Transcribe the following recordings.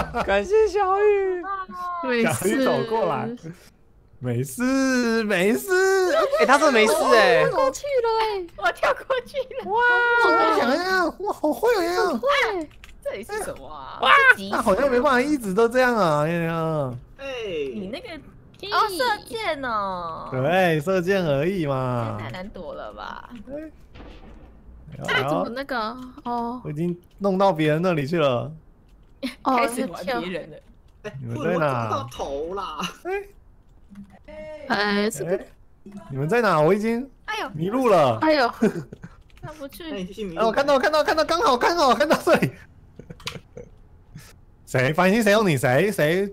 感谢小雨。没小雨，走过来，没事没事。哎，他真的没事哎。过去了哎，我跳过去了。哇我想要，哇，好会呀！这里是什么啊？哇那好像没办法一直都这样啊！哎呀，你那个哦，射箭哦，对，射箭而已嘛。太难躲了吧？这怎么，那个哦我已经弄到别人那里去了。哦，开始玩人了。你们在哪头啦！哎，这个哎，你们在哪？我已经哎呦，迷路了。哎呦，上不去。哎，我看到，看到，看到，刚好，刚好看到这里。谁？繁星谁用你？谁？谁？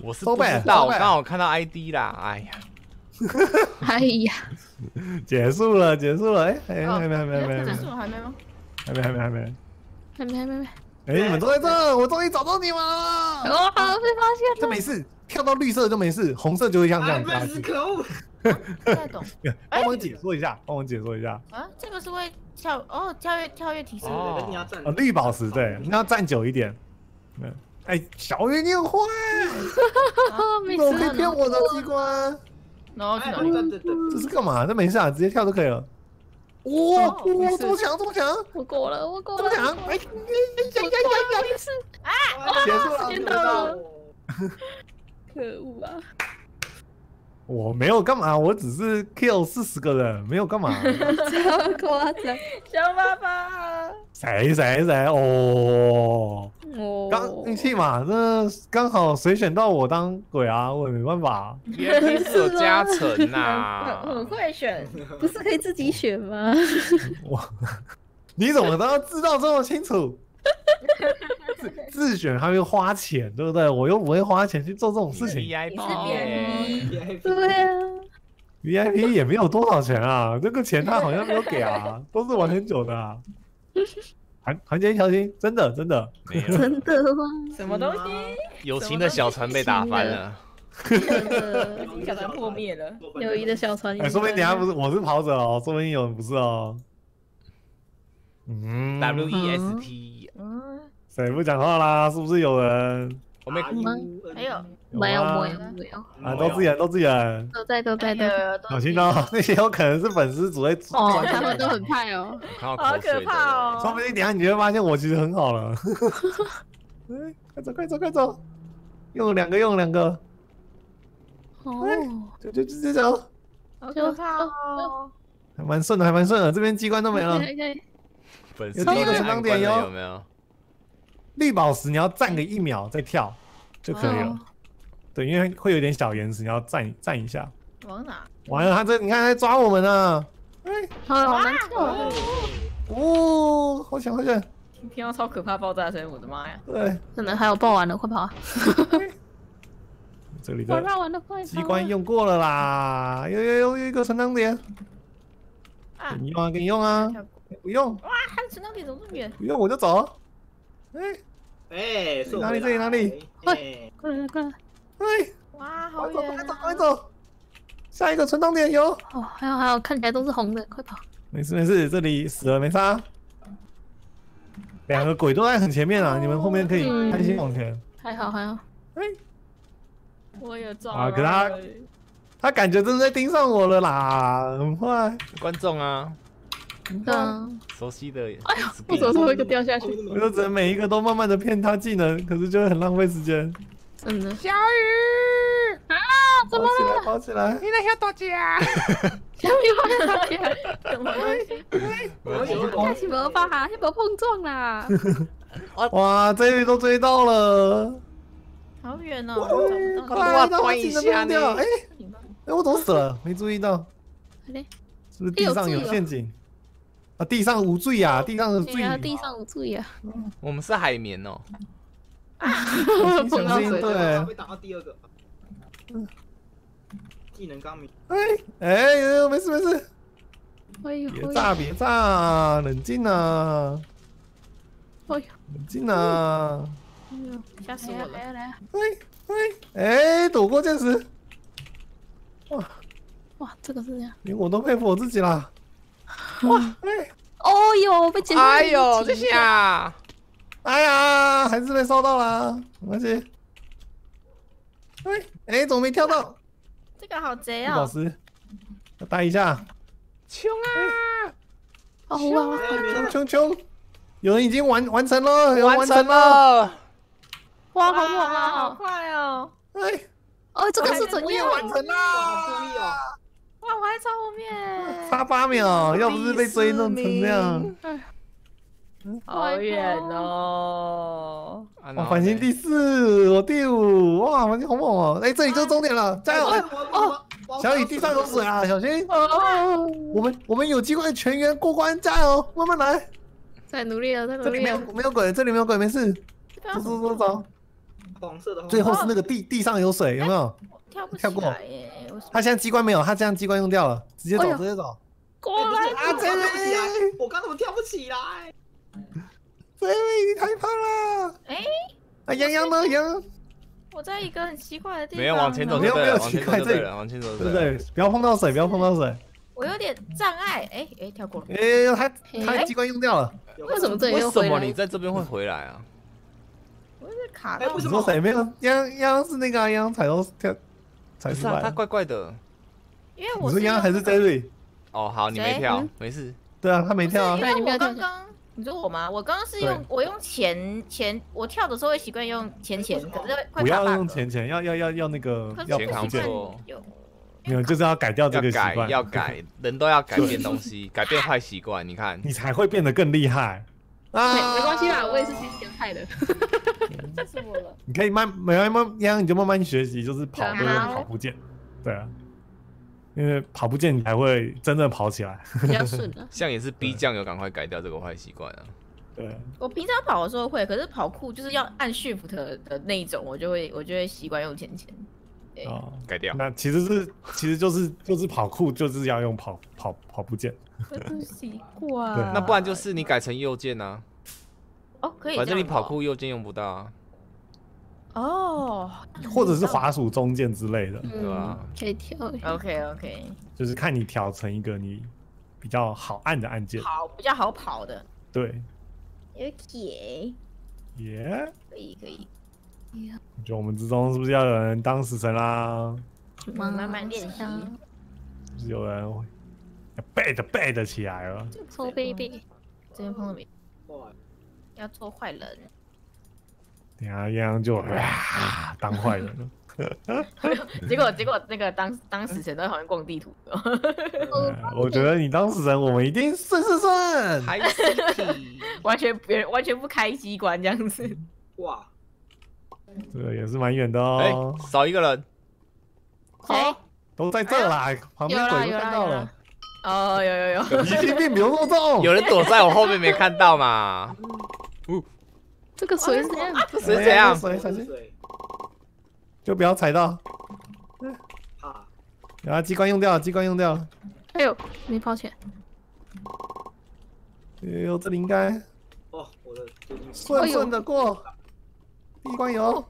我是不知道，我刚好看到 ID 啦。哎呀，哎呀，结束了，结束了。哎，哎，哦还没，还没，还没，还没这是，我还没吗？还没，还没，还没。还没还没没，哎，你们都在这，我终于找到你们了。哦，被发现了，这没事，跳到绿色就没事，红色就会像这哎，样下笨死，去。可恶！不太懂 帮忙解说一下，帮忙解说一下。啊，这个是会跳哦，跳跃跳跃提示。你要站哦，绿宝石，对，你要站久一点。嗯，哎，小鱼你很坏，你怎么可以骗我的机关？哎，然后去哪里？这是干嘛？这没事啊，直接跳就可以了。哇哦哇，没事这么强，这么强，我过了，我过了这么，强！哎，结束了，可恶啊！我没有干嘛，我只是 kill 四十个人，没有干嘛。这么夸张小爸爸，谁谁谁？哦，哦，刚运气嘛，那刚好谁选到我当鬼啊，我也没办法。VIP 是有加成呐。很很会选。不是可以自己选吗？我，你怎么都要知道这么清楚？自自选还会花钱，对不对？我又不会花钱去做这种事情。VIP 对啊，VIP 也没有多少钱啊，这个钱他好像没有给啊，都是玩很久的啊。团团结一条心，真的真的。没有，真的吗？什么东西？友情的小船被打翻了。真的，小船破灭了。友谊的小船。哎、说不定等一下不是我是跑者哦，说不定有人不是哦。嗯 W E S T，嗯，谁不讲话啦？是不是有人？我没还有没有没有没有，啊，都自己人，都自己人。都在都在都在。呃，小心哦，那些有可能是粉丝组会哦，他们都很派哦。好可怕哦！说不定等一下你就会发现我其实很好了。嗯快走快走快走，用了两个用了两个，哦，就就直接走，好可怕哦！还蛮顺的还蛮顺的，这边机关都没了。有第一个都在成长点哟有没有？绿宝石你要站个一秒再跳就可以了哦。对，因为会有点小延迟，你要站站一下。往哪？完了，他这你看他抓我们呢。好好难跳哦。哦，好险好险！听到超可怕爆炸声，我的妈呀！对，真的还有爆完了，快跑啊！这里爆的！机关用过了啦，有有有有一个存档点，啊给，你用啊，给你用啊，跳过不用哇，它的存档点怎么这么远？不用我就走。哎哎，哪里这里哪里？哎，快来快来！哎，哇，好快走快走啊！快走！下一个存档点有，哦，还好还好，看起来都是红的，快跑！没事没事，这里死了没杀。两个鬼都在很前面啊，你们后面可以嗯开心往前。还好还好，哎我有抓啊可他他感觉真的在盯上我了啦，很坏。观众啊，嗯，熟悉的。哎呦，我怎么最后一个掉下去？我就只能每一个都慢慢的骗他技能，可是就会很浪费时间。真的小雨啊，怎么跑起来，跑起来！你在 小大家。下面跑下去，什么东西？开始没办法，先不要碰撞啦！哇，这里都追到了，好远哦！快，让我关一技能下不掉！哎哎，我怎么死了？没注意到，嘞，是不是地上有陷阱？啊，地上无罪啊，地上有罪啊。地上无注意啊！我们是海绵哦。小心小心，对。被打到第二个。技能刚没，哎哎呦，没事没事，哎呦，别炸别炸，冷静啊，哎呦，冷静啊！哎呦，吓死我了！来啊来啊来啊！哎哎哎，躲过箭矢，哇，这个是这样。连我都佩服我自己啦！哇，哎哦呦，被剪。哎呦，这下哎呀，还是被烧到了，没关系。哎哎，怎么没跳到？这个好贼哦！老师，要待一下。冲啊！哦哇，冲冲冲！有人已经完完成了，有人完成了。哇，好猛啊好啊！快哦！哎，哦，这个是怎样？完成哇，好了，注意哦！哇，我还超后面，差八秒，要不是被追弄成这样。好远哦！啊哇，繁星第四，我第五，哇，繁星好猛哦！哎，这里就是终点了，加油！哦，小雨地上有水啊，小心！哦，我们我们有机会全员过关，加油！慢慢来，太努力了，太努这里没有。没有鬼，这里没有鬼，没事。走走走走，黄色的，最后是那个地地上有水，有没有？跳不起跳过他现在机关没有，他这样机关用掉了，直接走哎直接走。过来，啊，我刚跳不起来，我刚怎么跳不起来？这位你太胖了。哎，啊，洋洋呢？洋，我在一个很奇怪的地方，没有往前走没有没有奇怪这里，往前走对不对？不要碰到水，不要碰到水。我有点障碍。哎哎，跳过了。哎，他他哎机关用掉了。为什么这里为又回来什么你？在这边会回来啊？我是卡哎，到为什么你说？谁没有？洋洋是那个啊洋踩到跳是啊，他。怪怪的。因为我是刚刚还是 Jerry？哦，好，你没跳嗯，没事。对啊，他没跳啊因。为我对你没有刚刚，你说我吗？我刚刚是用我用前前，我跳的时候会习惯用前前，可是会不要用前前，要要要要那个前不见行没有，就是要改掉这个习惯，要改，人都要改变东西，改变坏习惯。你看，你才会变得更厉害没啊！没关系啦，我也是今天派的。这是我了。你可以慢慢慢慢，样你就慢慢学习，就是跑都用跑步键，对啊，因为跑步键你才会真正跑起来，比较顺啊。像也是逼酱油赶快改掉这个坏习惯啊。对，我平常跑的时候会，可是跑酷就是要按 shift 的那一种，我就会我就会习惯用前前。对，哦，改掉。那其实是其实就是就是跑酷就是要用跑跑跑步键，我不习惯。对那不然就是你改成右键啊，哦，可以反正你跑哦酷右键用不到啊。哦。或者是滑鼠中键之类的，对吧嗯，可以跳一下。OK OK，就是看你调成一个你比较好按的按键，好比较好跑的。对，有解，耶、可以可以，我觉得我们之中是不是要有人当死神啦？慢慢练习。是不是有人要背的背的起来了？臭 baby，这边碰到没？哇，要做坏人，等一下洋洋就啊当坏人了。结果结果那个当当死神在旁边逛地图，我觉得你当死神，我们一定顺顺顺。还 完全别人完全不开机关这样子。哇，这个也是蛮远的哎哦，，少一个人，谁？都在这啦，旁边鬼都看到了，哦，有有有，疑心病不用那么重。有人躲在我后面没看到嘛？这个水是怎样？这水是怎样哎？水小心，水，就不要踩到。怕，然后机关用掉了，机关用掉了。哎呦，没跑起来。哎呦，这里应该哦，我的顺顺的过。第一关有，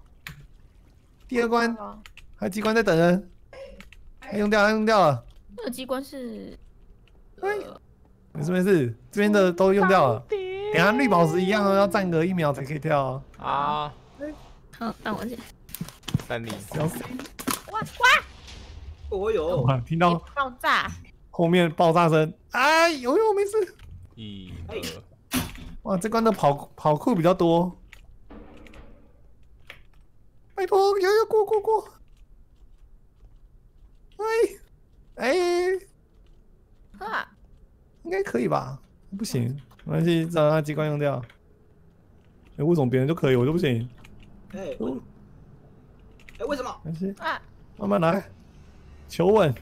第二关还有机关在等人，还用掉，还用掉了。那个机关是哎，没事没事，这边的都用掉了。等下绿宝石一样哦，要站个一秒才可以跳哦。啊，好，那我起来。三里小心！哇哇，我有，哇，听到爆炸！后面爆炸声，哎，有有没事。一哇，这关的跑跑酷比较多。拜托，有有过过过。哎哎，啊，应该可以吧？不行，没关系，让他机关用掉。哎，为什么别人就可以，我就不行？哎，哎，为什么？没关系，啊，慢慢来，求稳。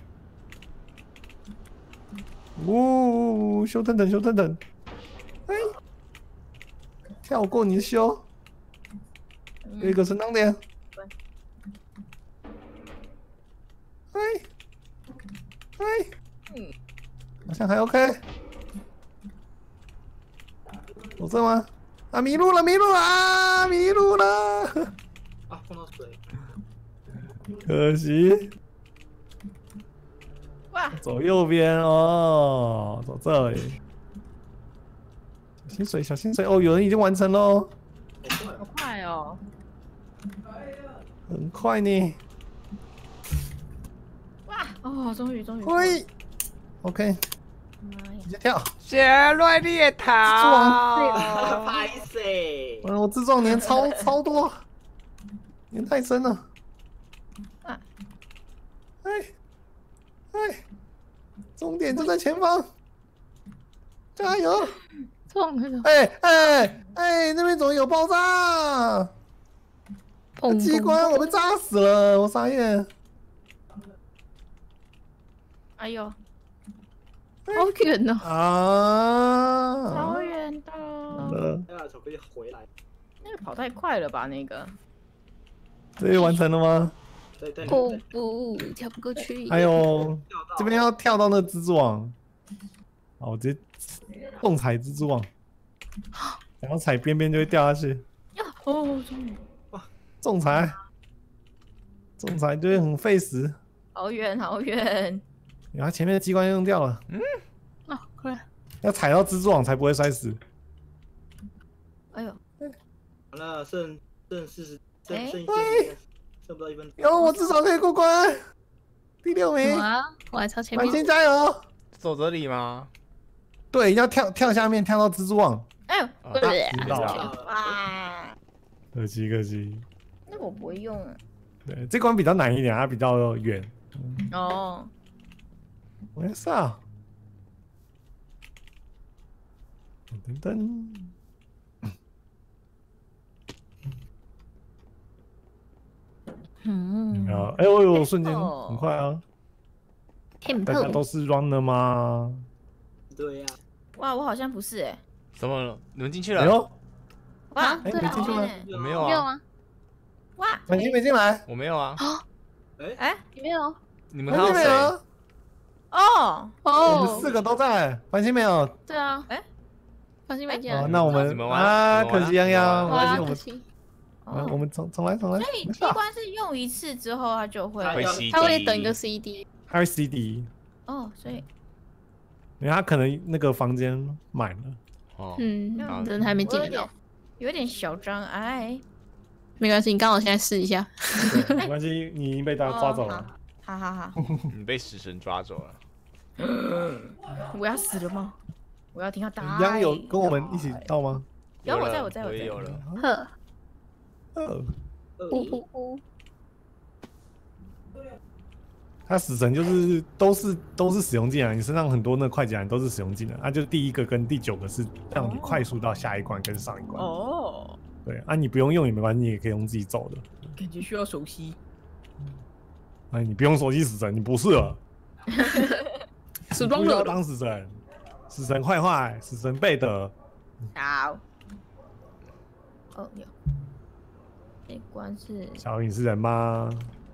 呜、修等等，修等等。哎，跳过你的修，有一个升档点。哎，哎，嗯好像还 OK。走这吗？啊，迷路了，迷路了啊，迷路了，啊，碰到水，可惜。哇，走右边哦，走这里。小心水，小心水哦！有人已经完成喽。好快哦！很快呢。哇哦，终于终于！喂，OK，妈呀直接跳。杰瑞猎不桃，好意思，完了，我自撞年超 超多，年太深了。啊哎哎，终点就在前方，加油！撞那个哎哎哎，那边怎么有爆炸？砰机关，我被炸死了，我傻眼。哎呦，好远哦！啊！好远的！了，那巧克力回来，那个跑太快了吧？那个这完成了吗？对对哦，不，跳不过去。哎呦这边要跳到那个蜘蛛网，好，我直接重踩蜘蛛网，然后踩边边就会掉下去，呀哦，终于重踩，重踩就会很费时。好远好远！然后前面的机关用掉了，哦，快！要踩到蜘蛛网才不会摔死。哎呦，完了，剩剩四十，剩哎剩一分，剩不到一分。有，我至少可以过关，第六名，啊，我还超前满清面。加油！走这里吗？对，要跳跳下面，跳到蜘蛛网。哎呦，啊对知道了，了，哇！可惜可惜。那个我不会用啊。对，这关比较难一点，它比较远。哦，没事啊。噔噔，嗯啊，哎呦呦，瞬间哦很快啊！大家都是 runner 吗？对呀，哇，我好像不是哎。怎么了？你们进去了？没有，哇，啊对啊哎没进去吗有啊，没有吗？哇，满清没进来，我没有啊。哎，哎，没有。你们看到没有谁？哦，哦，我们哦四，个都在，满清没有。对啊。哎，放心没见哦，。那我们你们玩啊，可惜洋洋，可惜。啊我们重重来重来，所以机关是用一次之后它就会会要 CD，他会等一个 CD。还有 CD，哦，所以因为他可能那个房间满了。哦，嗯好，人还没进来有点。有点小障碍。没关系，你刚好现在试一下。对 没关系，你已经被大家抓走了。哦好好好，你被死神抓走了。我要死了吗？我要听到答洋有跟我们一起到吗？有我在我在我在也有了。呵，呃，呃呜呜呜。他死神就是都是都是使用技能，你身上很多那快捷栏都是使用技能，他就第一个跟第九个是让你快速到下一关跟上一关。哦，对啊，你不用用也没关系，你也可以用自己走的。感觉需要熟悉。哎，你不用熟悉死神，你不适合，死你不要装了。当死神，死神坏坏，死神贝德。好。哦有。这关是小影是人吗？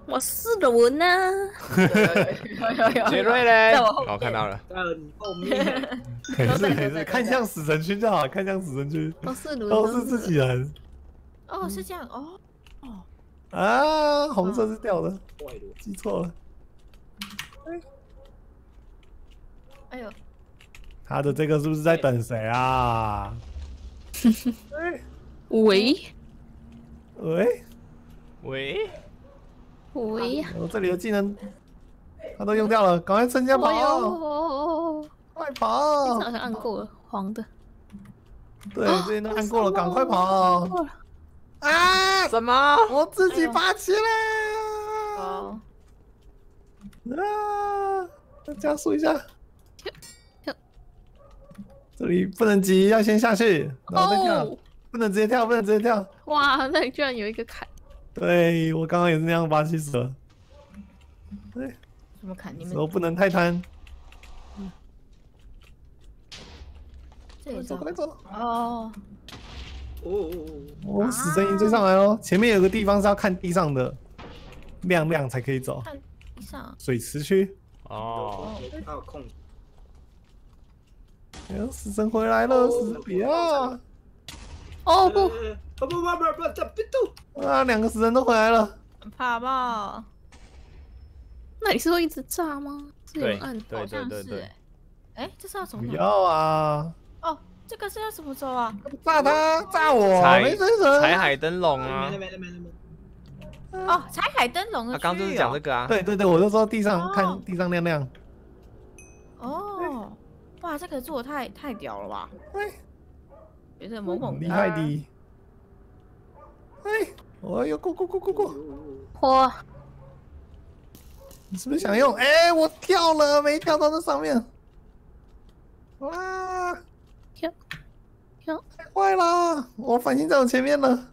我是人呐。有有有有杰瑞嘞？在我后面我看到了。在你后面，没都事没事，看向死神区就好，看向死神区都是人。都是自己人哦，是这样哦。哦啊，红色是掉的，记错了。哎呦，他的这个是不是在等谁啊？哎喂喂，喂，喂，我这里的技能他都用掉了，赶快趁家跑，哦，快这跑！好像按过了，黄的。对，这些都按过了，赶快跑！啊！什么？我自己拔起来！哦，啊！再加速一下跳跳。这里不能急，要先下去，然后再跳，哦，不能直接跳，不能直接跳。哇，那里居然有一个坎。对我刚刚也是那样拔起死了，对，怎么砍你们我？不能太贪。这里走快走！哦，哦哦哦，哦，死神已经追上来了，前面有个地方是要看地上的亮亮才可以走，看地上。水池区。哦，哦，他有空，哎呦，死神回来了，死神别啊！哦不，呃不不不不不，这别动，啊，两个死人都回来了。怕吧？那你是会一直炸吗？是有对人按对好像对对对是哎，，哎，这是要从不哪？要啊！哦，这个是要怎么走啊？炸他，炸我，踩没水准。踩海灯笼啊没了！没了没了没了。哦，踩海灯笼的他刚刚就是讲这个。啊。对对对，我就说地上哦看地上亮亮。哦，哇，这个做的太太屌了吧！觉得猛猛的厉害的。哎，哎呦，过过过过过，嚯，你是不是想用？哎，我跳了，没跳到那上面。哇，跳跳，太坏了！我反应在我前面了，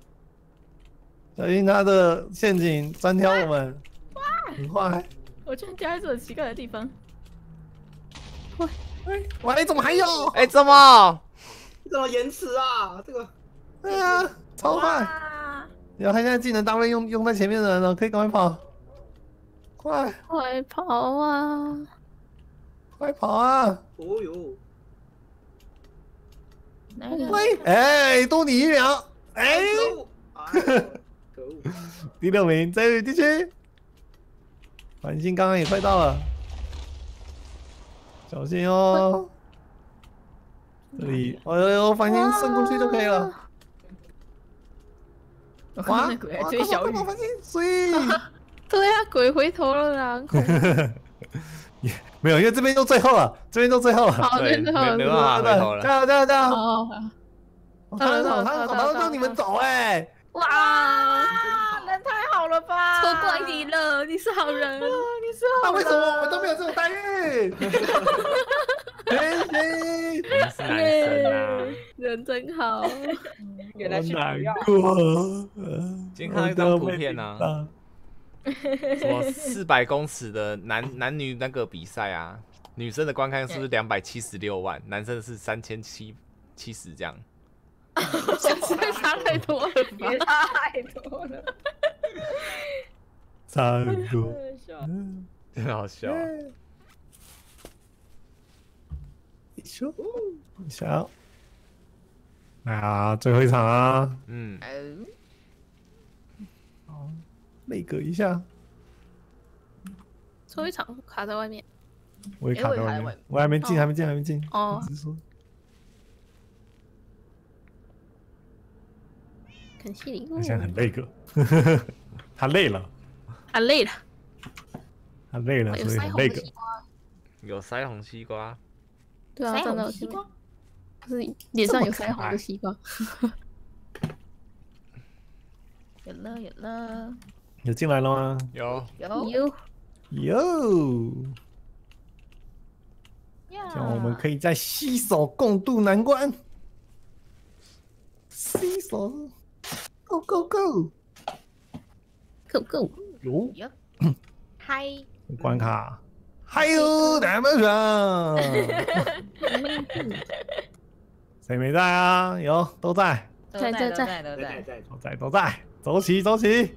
小心他的陷阱专挑我们。哇很坏。我居然掉在这种奇怪的地方。喂喂喂怎么还有？哎，怎么？怎么延迟啊？这个对啊，超快！哇！然后他现在技能大位用用在前面的人了，可以赶快跑，快快跑啊！快跑啊！哦哟，哪个？喂，哎，多你一秒，哎，呦可恶！第六名在地区，繁星刚刚也快到了，小心哦。这里，哎呦，繁星顺过去就可以了。我看到那鬼还追小雨快，跑繁星，水。对啊，鬼回头了啦！很恐怖没有，因为这边都最后了，这边都最后了。好，对，真的好没没办法回头了。加油加油加油！好，我看到他好像让你们走哎，哇，啊，人太好了吧！错怪你了，你是好人。你是那好人。为什么我们都没有这种待遇？嘿嘿，你男生啊！人真好。原来是不要。过。今天看到一张图片啊，什么四百公尺的男男女那个比赛啊，女生的观看是不是两百七十六万，男生是三千七七十这样。差太多了差？太多了，差不多。真好笑啊。咻，小，来啊，最后一场啊，嗯，好，内阁一下，最后一场卡在外面。我也卡在外面。哎我还没进，哦。还没进，还没进。哦。只是说，感谢礼物。现在很累个，他累了，他，累了，他累了，所以很累个。腮红西。瓜。有腮红西瓜，对啊，腮真的是脸上有腮红的西瓜。有了有了，有进来了吗？有有有，有，这样我们可以再携手共度难关。携手，Go Go Go！Go Go！有有，嗨，关卡，还有咱们上，谁没在啊？有，都在，都在在在在都在，在在在，都在，都在，走起，走起。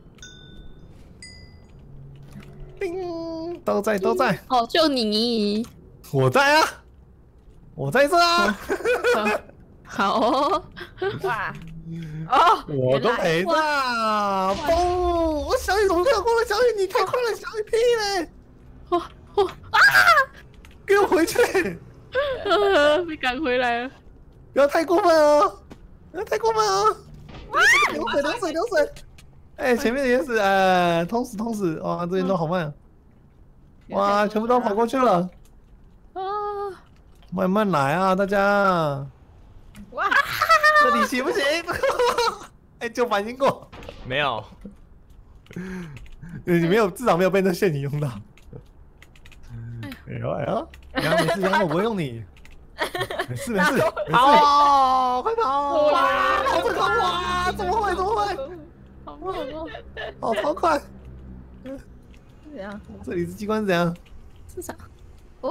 叮，都在，都在，哦，就你。我在啊，我在这啊，好哦，哇，哦，我都陪在啊。哦！我小雨怎么跳过了？小雨你太快了，小雨屁嘞！给我回去！啊！被赶回来了。不要太过分哦！不要太过分哦！流水，流水，流水！哎，前面的也是，呃，通死，通死！哇，这边都好慢，哇，全部都跑过去了，啊！慢慢来啊，大家！哇，这里行不行？哎，就反应过，没有？你没有，至少没有被那陷阱用到。哎呦哎呦，然后没事，然后我不会用你。没事没事没事，跑，快跑！哇，好快跑！哇，怎么会？怎么会？好猛哦！跑超快！怎样，这里是机关是怎样？是啥？哦，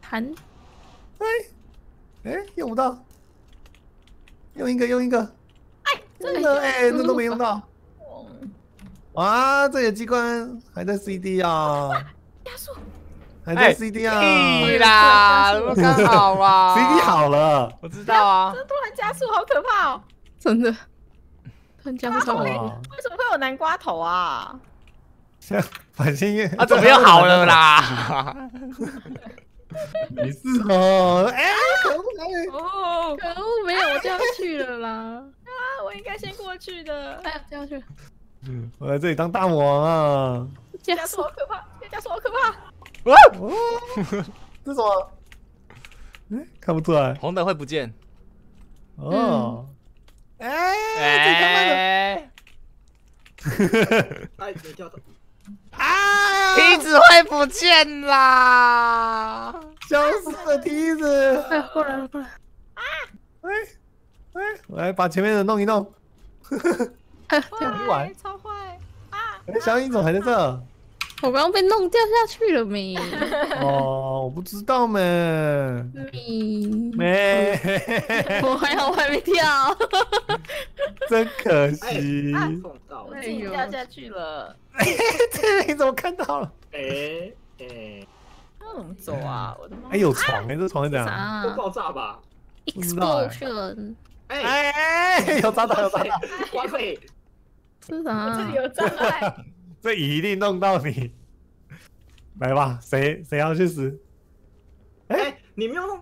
弹哎，哎，用不到，用一个，用一个，哎，这个，哎，这都没用到。嗯哇，这有机关还在 CD 啊，加速，还在 CD 啊屁啦，怎么刚好啊，CD 好了，我知道啊这，突然加速，好可怕哦！真的，突然加速超哇美。，为什么会有南瓜头啊？像 反星月啊，怎么又好了？啦？没事哦。哎，可恶哎！哦可恶，没有，我就要去了啦！啊，我应该先过去的。哎呀，就要去了，我来这里当大魔王啊！加速好可怕，加速好可怕。哇，哦，这什么？哎，看不出来红的会不见。哦。哎，自己看慢的哎，哎，没跳到。啊！梯子会不见啦！消失的梯子。哎，过来了，过来啊，哎哎，我来把前面的弄一弄。哎，这样很晚坏，超坏。哎，小英怎么还在这？我刚刚被弄掉下去了没？哦，我不知道咩你，咩，我还好，我还没跳。真可哎惜。啊碰自己掉下去了。这你怎么看到了？哎哎，那怎么走啊？我的妈！哎，有床哎，这床是怎样？会啥爆炸吧？不知道哎？Explosion 哎，哎，有炸弹，有炸弹！哇塞。是啥？这里有障碍。这一定弄到你。来吧，谁谁要去死？哎，你没有弄，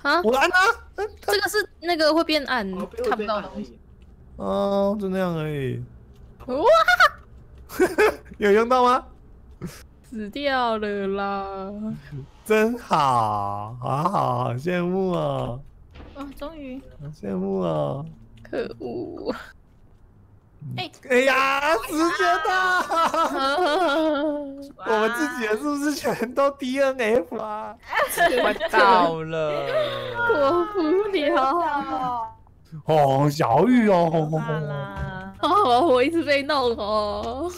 啊？我按啊，嗯这个是那个会变暗哦，看不到的东西。哦，就那样而已。哇，有用到吗？死掉了啦！真好，好好，好羡慕哦，啊，终于。好羡慕哦。可恶！哎，哎呀，时间到，啊 我们自己的是不是全都 DNF 啊？快到了，我不了。哦，小玉哦，可怕啦！哦，我一直被弄哦。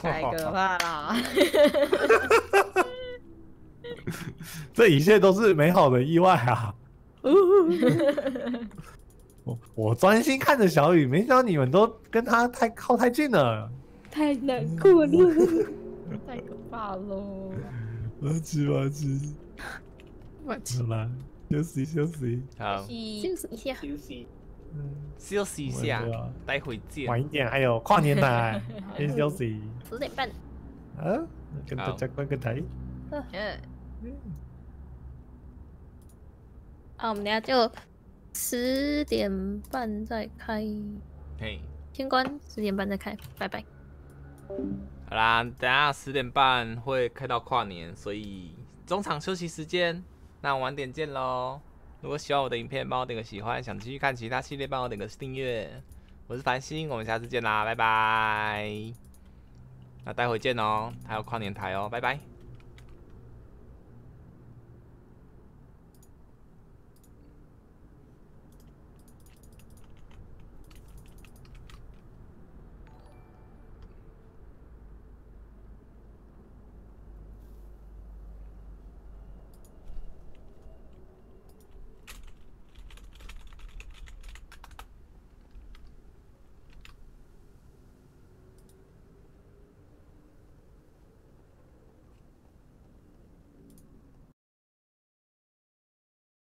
太可怕啦！这一切都是美好的意外啊！我我专心看着小雨，没想到你们都跟他太靠太近了。太难过了。太可怕了！我要吃，我要吃。我去啦，休息休息。好，休息一下。休息。嗯，休息一下待会见。晚一点还有跨年台，先休息。十点半。啊，跟大家关个台。嗯，啊，我们等下就十点半再开，嘿，先关，十点半再开，拜拜。好啦，等下十点半会开到跨年，所以中场休息时间，那晚点见喽。如果喜欢我的影片，帮我点个喜欢；想继续看其他系列，帮我点个订阅。我是繁星，我们下次见啦，拜拜。那待会见哦，还有跨年台哦，拜拜。